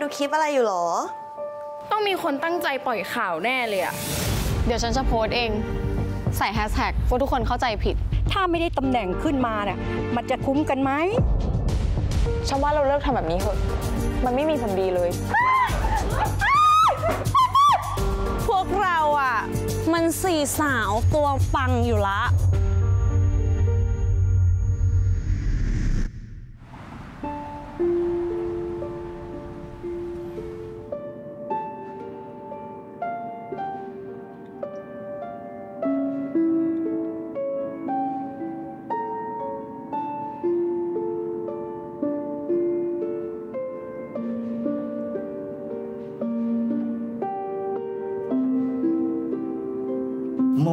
ดูคลิปอะไรอยู่หรอ ต้องมีคนตั้งใจปล่อยข่าวแน่เลยอะเดี๋ยวฉันจะโพสต์เอง ใส่แฮชแท็กว่าทุกคนเข้าใจผิด ถ้าไม่ได้ตำแหน่งขึ้นมาเนี่ยมันจะคุ้มกันไหมฉันว่าเราเลิกทำแบบนี้เถอะ มันไม่มีผลดีเลย พวกเราอะมันสี่สาวตัวปังอยู่ละ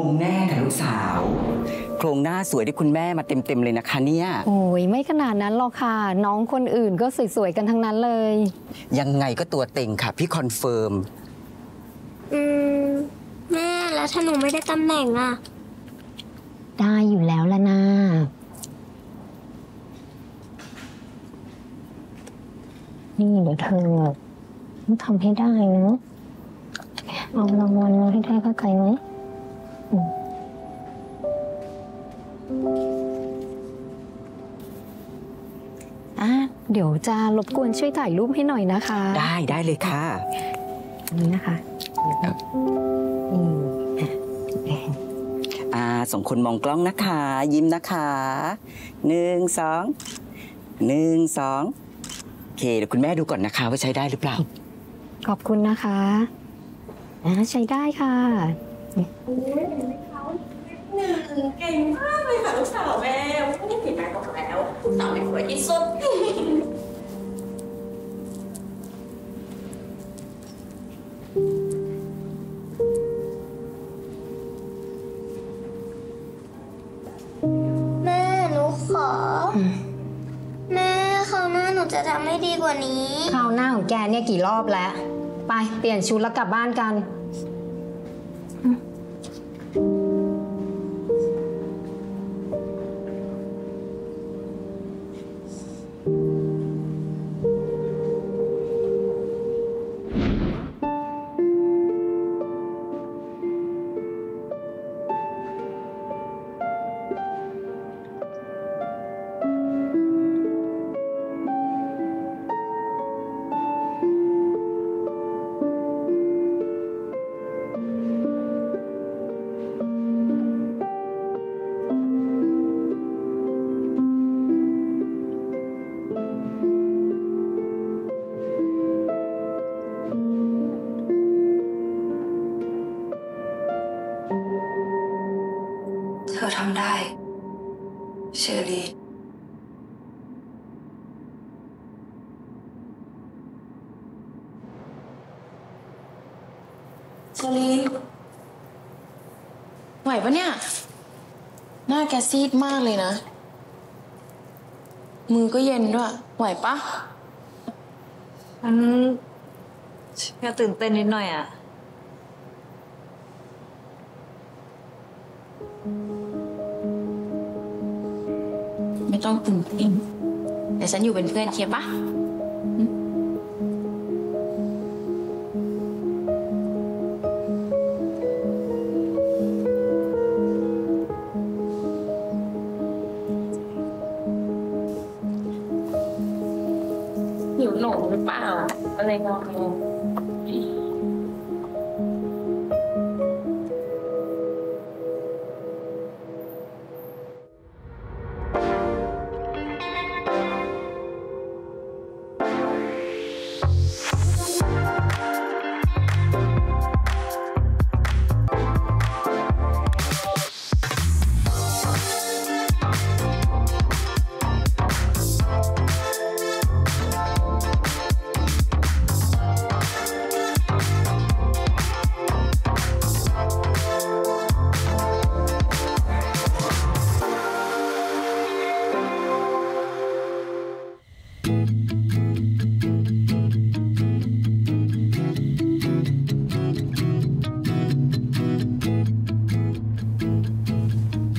งแน่ค่ะลูกสาว โครงหน้าสวยที่คุณแม่มาเต็มๆเลยนะคะเนี่ยโอ้ยไม่ขนาดนั้นหรอกค่ะ น้องคนอื่นก็สวยๆกันทั้งนั้นเลย ยังไงก็ตัวเต็งค่ะ พี่ confirm อืม แม่แล้วถ้าหนูไม่ได้ตำแหน่งอะได้อยู่แล้วละนะนี่เดี๋ยวเธอต้องทำให้ได้นะเอารางวัลมาให้ได้เข้าใจไหม อืมอะเดี๋ยวจะรบกวนช่วยถ่ายรูปให้หน่อยนะคะ ได้ได้เลยค่ะ นี่นะคะอืมอะอ่าสองคนมองกล้องนะคะ ยิ้มนะคะหนึ่งสองหนึ่งสองโอเคเดี๋ยวคุณแม่ดูก่อนนะคะ ว่าใช้ได้หรือเปล่า ขอบคุณนะคะอ่าใช้ได้ค่ะ เก่งมากเลยค่ะลูกสาวแม่เห็นไหมบอกแล้วสาวไม่สวยที่สุดแม่หนูขออแม่คราวหน้าหนูจะทำให้ดีกว่านี้ คราวหน้าของแกเนี่ยกี่รอบแล้ว ไปเปลี่ยนชุดแล้วกลับบ้านกัน เธอทำได้ เชอรีนเชอรีนไหวปะเนี่ย หน้าแกซีดมากเลยนะ มือก็เย็นด้วย ไหวปะฉันแค่ตื่นเต้นนิดหน่อยอะ ไม่ต้องตื่นเต้นแต่ฉันอยู่เป็นเพื่อนเคียปะ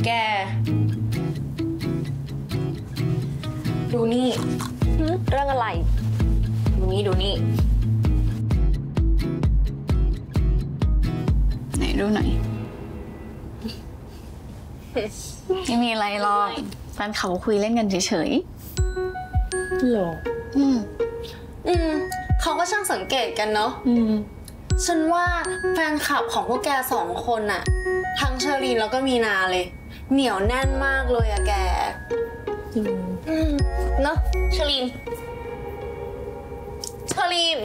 แก ดูนี่เรื่องอะไร ดูนี่ดูนี่ ไหนดูหน่อยไม่มีอะไรหรอกแฟนเขาคุยเล่นกันเฉยๆหรอ อืม อืม เขาก็ช่างสังเกตกันเนาะ อืม ฉันว่าแฟนคลับของพวกแกสองคนอะทั้งเชอรีนแล้วก็มีนาเลย เหนียวแน่นมากเลยอะแกอืมเนาะเชอรีนเชอรีน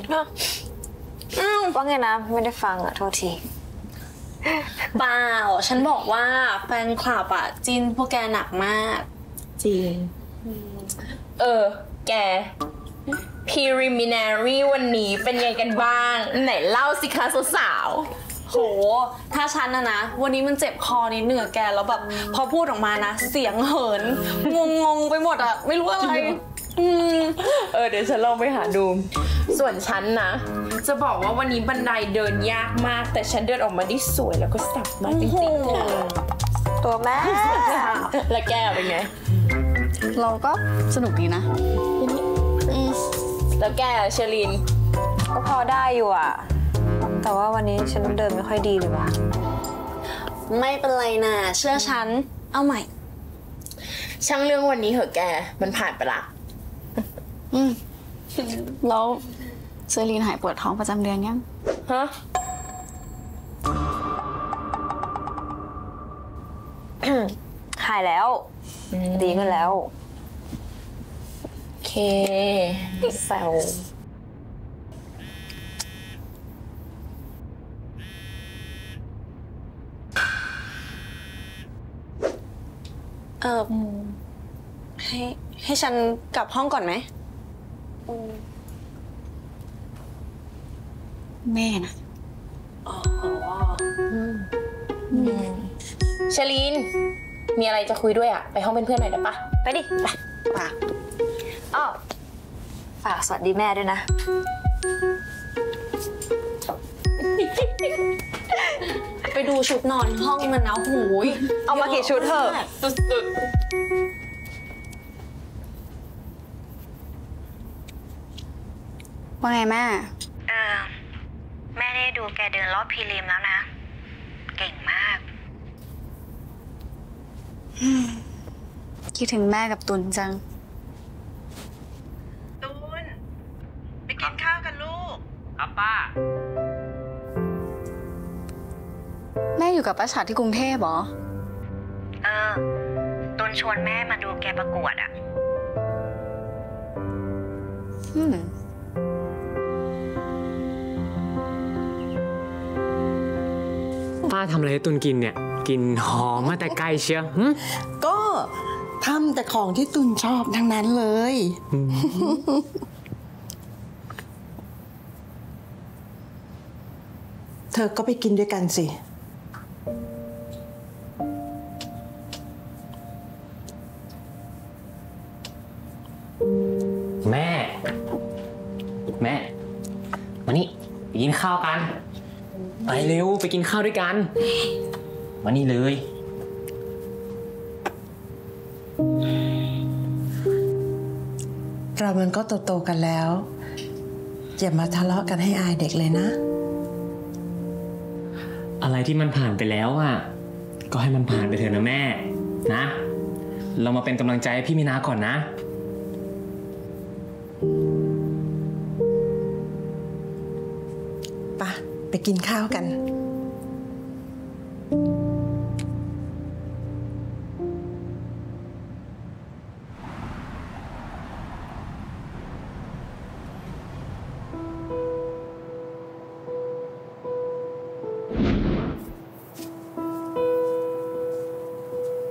อ้าวว่าไงนะไม่ได้ฟังอะโทษทีเปล่า ฉันบอกว่าแฟนคลับอะจินพวกแกหนักมาก จริง เออ แก preliminary วันนี้เป็นไงกันบ้าง ไหนเล่าสิคะสาว โห ถ้าฉันนะนะ วันนี้มันเจ็บคอนิดเหนือแกแล้วแบบ พอพูดออกมานะ เสียงเหิน งงงๆไปหมดอะไม่รู้อะไรอืมๆเออเดี๋ยวฉันลองไปหาดู ส่วนฉันนะ จะบอกว่าวันนี้บันไดเดินยากมาก แต่ฉันเดินออกมาได้สวยแล้วก็สับมากจริงตัวแม่ๆแล้วแกเป็นไง เราก็สนุกดีนะ แล้วแกอะเชอรีนก็พอได้อยู่อะ แต่ว่าวันนี้ฉันเดินไม่ค่อยดีเลยว่ะ ไม่เป็นไรนะเชื่อฉัน เอาใหม่ ช่างเรื่องวันนี้เหอะแก มันผ่านไปละ อืม แล้วเซรีนหายปวดท้องประจำเดือนยัง ฮะ หายแล้ว ดีขึ้นแล้ว โอเคแซว เออให้ให้ฉันกลับห้องก่อนไหม แม่นะเชอรีน มีอะไรจะคุยด้วยอะไปห้องเป็นเพื่อนหน่อยได้ปะไปดิ ไปมาอ้อฝากสวัสดีแม่ด้วยนะ ไปดูชุดนอนห้องมันนะหูยเอามากี่ชุดเถอะสุดว่าไงแม่ เออ แม่ได้ดูแกเดินรอบพรีลิมแล้วนะ เก่งมาก คิดถึงแม่กับตุนจัง อยู่กับป้าฉัดที่กรุงเทพเหรอ เออตูนชวนแม่มาดูแกประกวดอะอืมป้าทำอะไรให้ตุนกินเนี่ย กินหอมมาแต่ไกลเชียวหึก็ทำแต่ของที่ตุนชอบทั้งนั้นเลย เธอก็ไปกินด้วยกันสิ เร็วไปกินข้าวด้วยกัน มานี่เลย เรามันก็โตๆกันแล้ว อย่ามาทะเลาะกันให้อายเด็กเลยนะ อะไรที่มันผ่านไปแล้วอะ ก็ให้มันผ่านไปเถอะนะแม่ นะ เรามาเป็นกำลังใจให้พี่มีนาก่อนนะ ไปกินข้าวกัน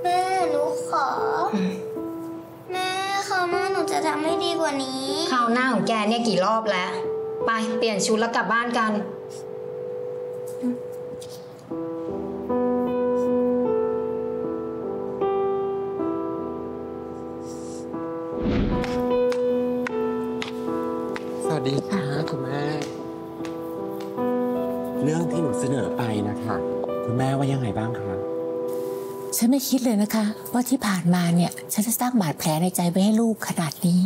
แม่หนูขอแม่คราวหน้าหนูจะทำให้ดีกว่านี้ คราวหน้าของแกเนี่ยกี่รอบแล้ว ไปเปลี่ยนชุดแล้วกลับบ้านกัน วัสดีค่ะคุณแม่ เรื่องที่หนูเสนอไปนะคะคุณแม่ว่ายังไงบ้างคะฉันไม่คิดเลยนะคะ ว่าที่ผ่านมาเนี่ย ฉันจะสร้างบาดแผลในใจไว้ให้ลูกขนาดนี้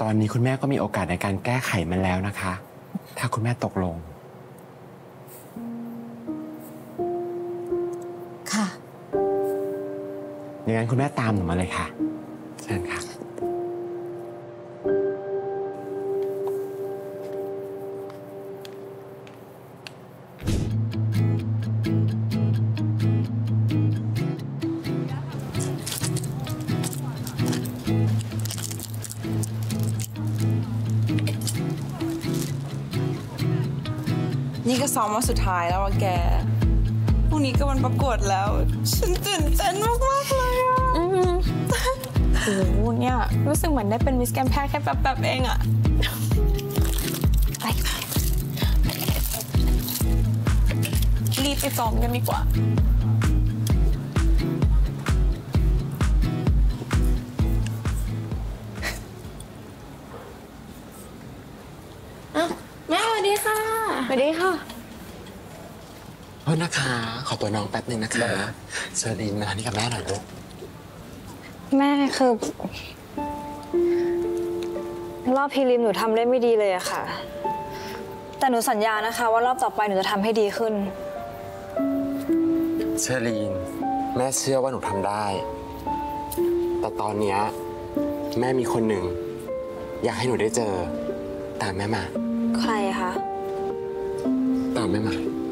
ตตอนนี้คุณแม่ก็มีโอกาสในการแก้ไขมันแล้วนะคะ ถ้าคุณแม่ตกลง ค่ะอย่างนั้นคุณแม่ตามหนูมาเลยค่ะเชิญค่ะ นี่ก็ซ้อมวันสุดท้ายแล้วอะแก พรุ่งนี้ก็วันประกวดแล้ว ฉันตื่นเต้นมากๆเลยอะโอ้โหเนี่ยรู้สึกเหมือนได้เป็นมิสแกรนด์แพ้แค่แป๊บๆเองอะไปรีบไปซ้อมกันดีกว่า วัสดีค่ะโทษนะคะ ขอตัวน้องแป๊บหนึงนะคะเชอรีนมานี่กับแม่หน่อยลูก แม่คือ รอบพรีลิมหนูทำได้ไม่ดีเลยอะค่ะ แต่หนูสัญญานะคะ ว่ารอบต่อไปหนูจะทำให้ดีขึ้น เชอรีน แม่เชื่อว่าหนูทำได้ แต่ตอนเนี้ยแม่มีคนหนึ่ง อยากให้หนูได้เจอ ตามแม่มา ใครคะ verme.